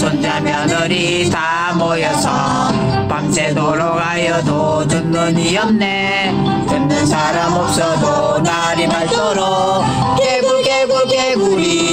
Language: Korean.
손자 며느리 다 모여서 밤새도록 하여도 듣는 이 없네. 듣는 사람 없어도 날이 밝도록 개구 개구 개구리